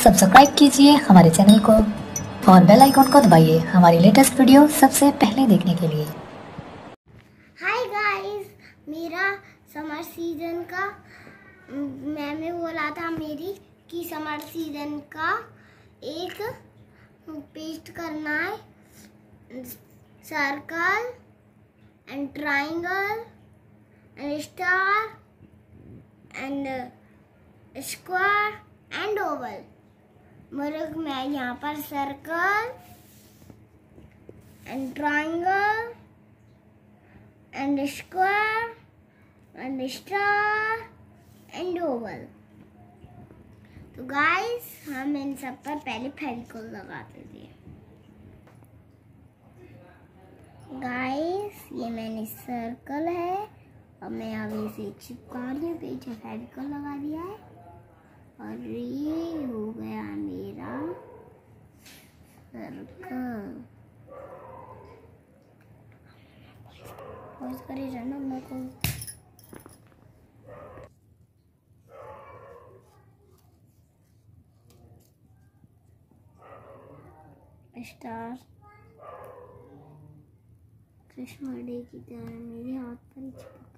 Subscribe कीजिए हमारे channel को और बेल आइकॉन को दबाइए हमारी लेटेस्ट वीडियो सबसे पहले देखने के लिए। हाय गाइस मेरा समर सीज़न का, मैंने बोला था मेरी कि समर सीज़न का एक पेस्ट करना है। Circle and triangle and star and square and oval मुर्ग मैं यहाँ पर circle and triangle and square and star and oval तो गाइस हम इन सब पर पहले फेविकोल लगाते थे। गाइस ये मैंने सर्कल है। और मैं अब इसे चिपका रही हूँ पीछे फेविकोल लगा दिया है। और ये हो गया मेरा सर्कल पॉज करे रहना मेरे को। स्टार। कृष्ण डे की तरह मेरे हाथ पर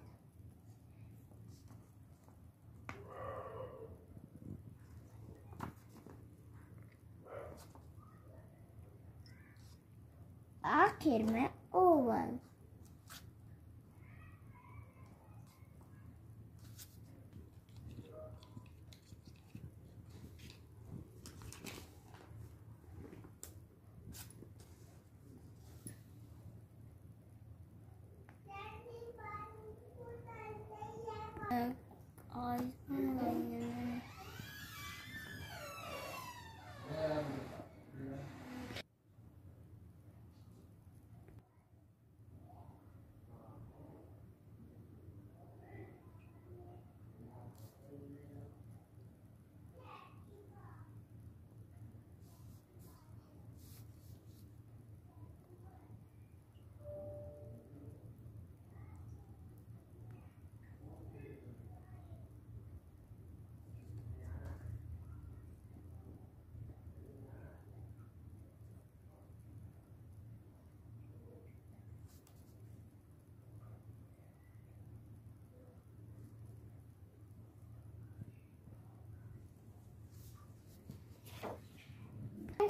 आखिर में ओवल Uh, I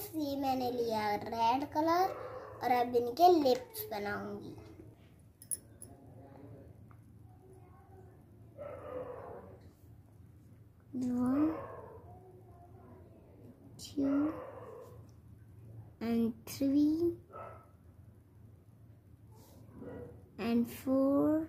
और ये मैंने लिया रेड कलर और अब इनके लिप्स बनाऊँगी। One, two, and three, and four,